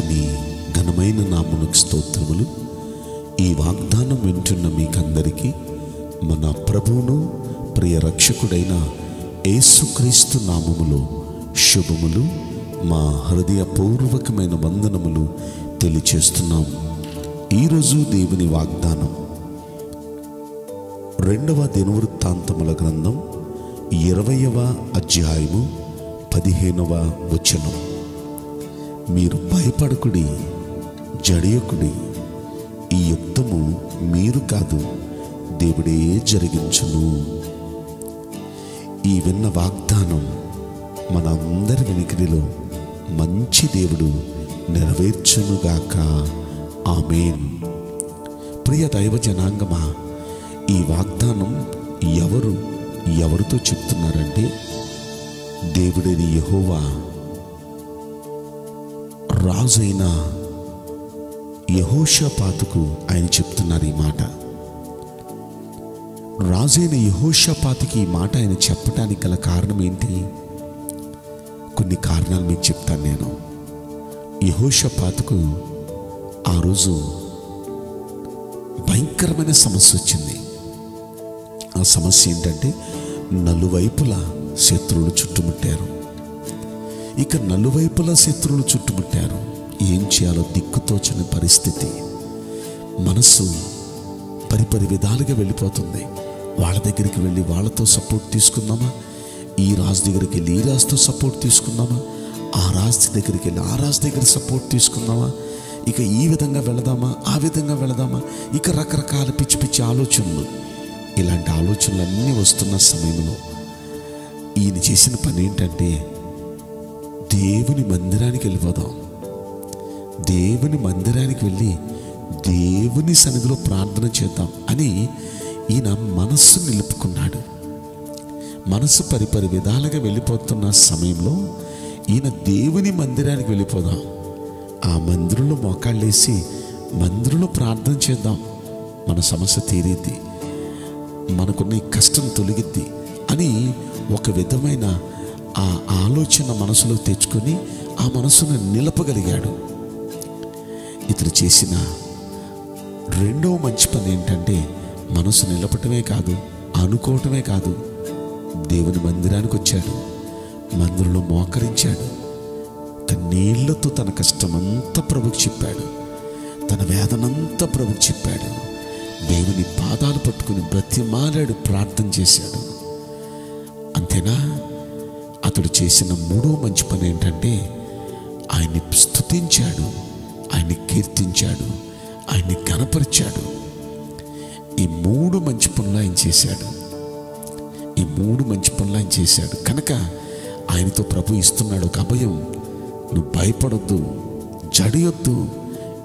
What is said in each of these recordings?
దేవుని ఘనమైన నామునకు స్తోత్రములు. ఈ వాగ్దానం వింటున్న మీకందరికీ మన ప్రభువును ప్రియ రక్షకుడైన యేసుక్రీస్తు నామములో శుభములు. మా హృదయపూర్వకమైన వందనములు తెలియచేస్తున్నాం. ఈరోజు దేవుని వాగ్దానం. రెండవ దినవృత్తాంతముల గ్రంథం ఇరవయవ అధ్యాయము పదిహేనవ వచనం. మీరు భయపడకుడి జడియకుడి. ఈ యుద్ధము మీరు కాదు దేవుడే జరిగించును. ఈ విన్న వాగ్దానం మన అందరి వెనుకడిలో మంచి దేవుడు నెరవేర్చునుగాక. ఆమెన్. ప్రియ దైవ జనాంగమా ఈ వాగ్దానం ఎవరు ఎవరితో చెప్తున్నారంటే దేవుడని యహోవా రాజైన యహోషపాతుకు ఆయన చెప్తున్నారు ఈ మాట. రాజైన యహోషపాతికి ఈ మాట ఆయన చెప్పడానికి గల కారణం ఏంటి? కొన్ని కారణాలు మీకు చెప్తాను నేను. యహోషపాతుకు ఆ రోజు భయంకరమైన సమస్య వచ్చింది. ఆ సమస్య ఏంటంటే నలువైపులా శత్రువులు చుట్టుముట్టారు. ఇక నలువైపులా శత్రువులు చుట్టుముట్టారు. ఏం చేయాలో దిక్కుతోచని పరిస్థితి. మనస్సు పరిపరి విధాలుగా వెళ్ళిపోతుంది. వాళ్ళ దగ్గరికి వెళ్ళి వాళ్ళతో సపోర్ట్ తీసుకుందామా? ఈ రాజు దగ్గరికి వెళ్ళి ఈ రాజుతో సపోర్ట్ తీసుకుందామా? ఆ రాజు దగ్గరికి వెళ్ళి ఆ రాజు దగ్గర సపోర్ట్ తీసుకుందామా? ఇక ఈ విధంగా వెళదామా? ఆ విధంగా వెళదామా? ఇక రకరకాల పిచ్చి పిచ్చి ఆలోచనలు. ఇలాంటి ఆలోచనలన్నీ వస్తున్న సమయంలో ఈయన చేసిన పని ఏంటంటే దేవుని మందిరానికి వెళ్ళిపోదాం. దేవుని మందిరానికి వెళ్ళి దేవుని సన్నిధిలో ప్రార్థన చేద్దాం అని ఈయన మనస్సు నిలుపుకున్నాడు. మనసు పరిపరి విధాలుగా వెళ్ళిపోతున్న సమయంలో ఈయన దేవుని మందిరానికి వెళ్ళిపోదాం. ఆ మందిరంలో మోకాళ్ళేసి మందిరంలో ప్రార్థన చేద్దాం. మన సమస్య తీరిద్ది. మనకున్న ఈ కష్టం తొలగిద్ది అని ఒక విధమైన ఆ ఆలోచన మనసులో తెచ్చుకొని ఆ మనసును నిలపగలిగాడు. ఇతడు చేసిన రెండవ మంచి పని ఏంటంటే మనసు నిలపటమే కాదు అనుకోవటమే కాదు. దేవుని మందిరానికి వచ్చాడు. మందిరంలో మోకరించాడు. నీళ్ళతో తన కష్టమంతా ప్రభుకి చెప్పాడు. తన వేదనంతా ప్రభుకి చెప్పాడు. దేవుని పాదాలు పట్టుకుని బ్రతిమాలాడు ప్రార్థన చేశాడు. అంతేనా? అతడు చేసిన మూడో మంచి పని ఏంటంటే ఆయన్ని స్తుతించాడు ఆయన్ని కీర్తించాడు ఆయన్ని కనపరిచాడు ఈ మూడు మంచి పనులు ఆయన చేశాడు. ఈ మూడు మంచి పనులు ఆయన చేశాడు. కనుక ఆయనతో ప్రభు ఇస్తున్నాడు ఒక అభయం. నువ్వు భయపడొద్దు జడియొద్దు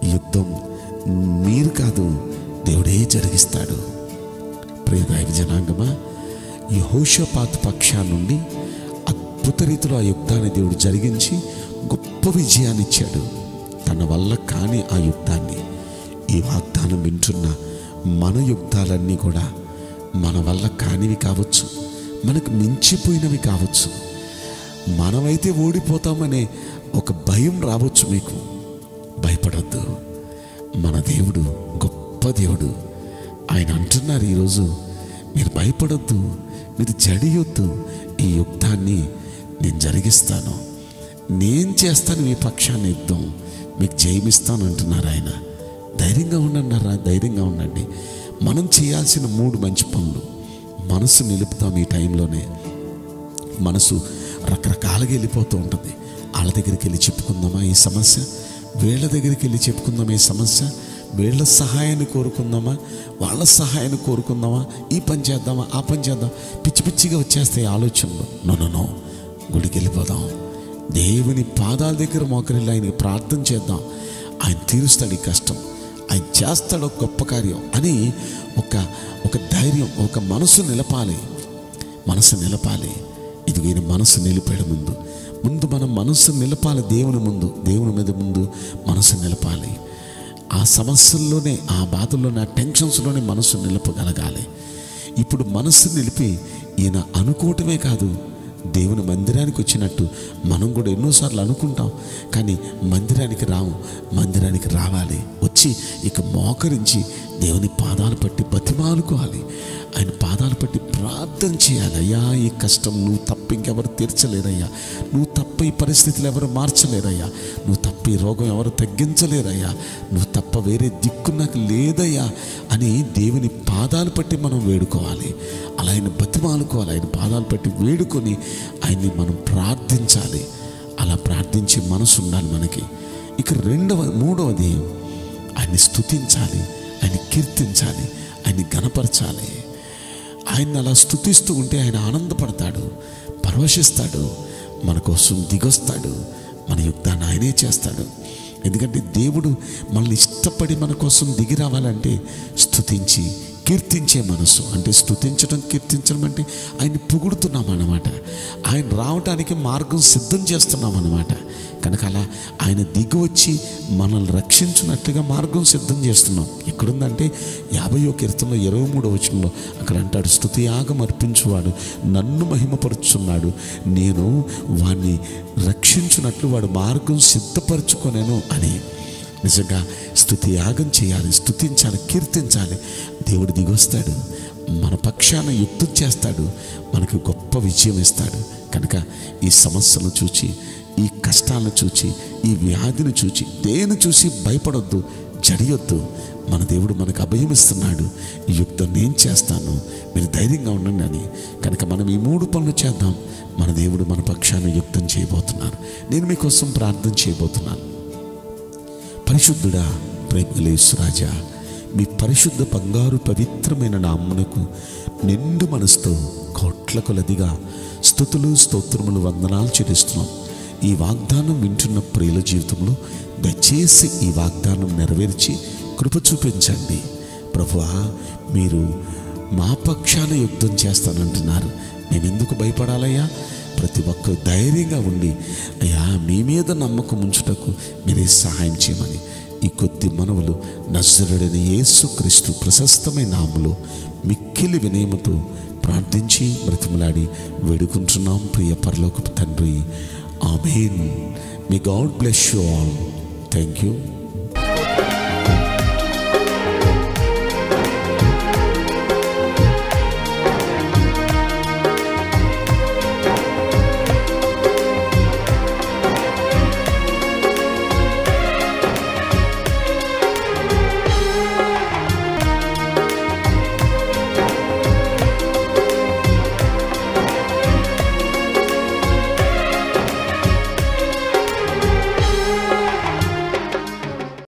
యుద్ధం మీరు కాదు దేవుడే జరిగిస్తాడు. ప్రియ దైవ జనాంగమా ఈ హోషపాత్ పక్షా నుండి అద్భుత రీతిలో ఆ యుద్ధాన్ని దేవుడు జరిగించి గొప్ప విజయాన్ని ఇచ్చాడు. తన వల్ల కాని ఆ యుద్ధాన్ని ఈ వాగ్దానం వింటున్న మన యుద్ధాలన్నీ కూడా మన వల్ల కానివి కావచ్చు మనకు మించిపోయినవి కావచ్చు. మనమైతే ఓడిపోతామనే ఒక భయం రావచ్చు మీకు. భయపడద్దు. మన దేవుడు గొప్ప దేవుడు. ఆయన అంటున్నారు ఈరోజు మీరు భయపడొద్దు మీరు జడియొద్దు ఈ యుద్ధాన్ని నేను జరిగిస్తాను. నేను చేస్తాను మీ పక్షాన్ని యుద్ధం. మీకు జయమిస్తాను అంటున్నారు ఆయన. ధైర్యంగా ఉండండి ధైర్యంగా ఉండండి. మనం చేయాల్సిన మూడు మంచి పనులు. మనసు నిలుపుతాం ఈ టైంలోనే. మనసు రకరకాలుగా వెళ్ళిపోతూ ఉంటుంది. వాళ్ళ దగ్గరికి వెళ్ళి చెప్పుకుందామా ఈ సమస్య? వీళ్ళ దగ్గరికి వెళ్ళి చెప్పుకుందామా ఈ సమస్య? వీళ్ళ సహాయాన్ని కోరుకుందామా? వాళ్ళ సహాయాన్ని కోరుకుందామా? ఈ పని చేద్దామా? ఆ పని చేద్దాం పిచ్చి పిచ్చిగా వచ్చేస్తాయి ఆలోచనలు. No no no. గుడికి వెళ్ళిపోదాం. దేవుని పాదాల దగ్గర మోకరిల్లి ఆయనకి ప్రార్థన చేద్దాం. ఆయన తీరుస్తాడు ఈ కష్టం. ఆయన చేస్తాడు గొప్ప కార్యం అని ఒక ఒక ధైర్యం ఒక మనసు నిలపాలి. మనసు నిలపాలి. ఇది వీరి మనసు నిలిపాడు ముందు. ముందు మనం మనసు నిలపాలి దేవుని ముందు దేవుని మీద ముందు మనసు నిలపాలి. ఆ సమస్యల్లోనే ఆ బాధల్లోనే ఆ టెన్షన్స్లోనే మనసు నిలపగలగాలి. ఇప్పుడు మనసు నిలిపి ఈయన అనుకోవటమే కాదు దేవుని మందిరానికి వచ్చినట్టు మనం కూడా ఎన్నోసార్లు అనుకుంటాం. కానీ మందిరానికి రాము మందిరానికి రావాలి. వచ్చి ఇక మోకరించి దేవుని పాదాలు పట్టి బతిమాలుకోవాలి. ఆయన పాదాలు పట్టి ప్రార్థన చేయాలి. అయ్యా ఈ కష్టం నువ్వు తప్ప ఇంకెవరు తీర్చలేరయ్యా. నువ్వు తప్ప ఈ పరిస్థితులు ఎవరు మార్చలేరయ్యా. నువ్వు తప్ప ఈ రోగం ఎవరు తగ్గించలేరయ్యా. నువ్వు తప్ప వేరే దిక్కు నాకు లేదయ్యా అని దేవుని పాదాలు పట్టి మనం వేడుకోవాలి. అలా ఆయన బతిమాలుకోవాలి. ఆయన పాదాలు పట్టి వేడుకొని ఆయన్ని మనం ప్రార్థించాలి. అలా ప్రార్థించే మనసు ఉండాలి మనకి. ఇక రెండవ మూడవది ఆయన్ని స్థుతించాలి ఆయన కీర్తించాలి ఆయన్ని గణపరచాలి. ఆయన అలా స్థుతిస్తూ ఉంటే ఆయన ఆనందపడతాడు పరవశిస్తాడు మన కోసం దిగొస్తాడు మన యుద్ధాన్ని ఆయనే చేస్తాడు. ఎందుకంటే దేవుడు మనల్ని ఇష్టపడి మన కోసం దిగి రావాలంటే స్థుతించి కీర్తించే మనసు. అంటే స్థుతించడం కీర్తించడం అంటే ఆయన్ని పొగుడుతున్నాం అన్నమాట. ఆయన రావటానికి మార్గం సిద్ధం చేస్తున్నాం అన్నమాట. కనుక అలా ఆయన దిగి వచ్చి మనల్ని రక్షించినట్లుగా మార్గం సిద్ధం చేస్తున్నాం. ఎక్కడుందంటే యాభయో కీర్తనలో ఇరవై మూడో వచనంలో అక్కడ అంటాడు స్థుతి యాగం అర్పించువాడు నన్ను మహిమపరుచున్నాడు. నేను వాణ్ణి రక్షించినట్లు వాడు మార్గం సిద్ధపరచుకొనేను అని. నిజంగా స్థుతి యాగం చేయాలి స్థుతించాలి కీర్తించాలి. దేవుడు దిగొస్తాడు మన పక్షాన యుద్ధం చేస్తాడు. మనకు గొప్ప విజయం ఇస్తాడు. కనుక ఈ సమస్యను చూచి ఈ కష్టాలను చూచి ఈ వ్యాధిని చూచి దేని చూసి భయపడొద్దు జడియొద్దు. మన దేవుడు మనకు అభయమిస్తున్నాడు ఈ యుద్ధం నేను చేస్తాను. మీరు ధైర్యంగా ఉండండి అని. కనుక మనం ఈ మూడు పనులు చేద్దాం. మన దేవుడు మన పక్షాన యుద్ధం చేయబోతున్నారు. నేను మీకోసం ప్రార్థన చేయబోతున్నాను. పరిశుద్ధుడా రాజా మీ పరిశుద్ధ బంగారు పవిత్రమైన నామ్మునకు నిండు మనసుతో కోట్ల కొలదిగా స్థుతులు స్తోత్రములు వందనాలు చెల్లిస్తున్నాం. ఈ వాగ్దానం వింటున్న ప్రియుల జీవితంలో దయచేసి ఈ వాగ్దానం నెరవేర్చి కృప చూపించండి. ప్రభువా మీరు మా పక్షాన యుద్ధం చేస్తానంటున్నారు. నేను ఎందుకు భయపడాలయ్యా? ప్రతి ఒక్కరు ధైర్యంగా ఉండి అయ్యా మీ మీద నమ్మకం ఉంచుటకు మీరే సహాయం చేయమని. ఈ కొద్ది మనవులు నజరుడైన యేసు క్రీస్తు ప్రశస్తమైన నాములు మిక్కిలి వినయముతో ప్రార్థించి బ్రతిమలాడి వేడుకుంటున్నాం. ప్రియ పరలోకపు తండ్రి amen. Me God bless you all thank you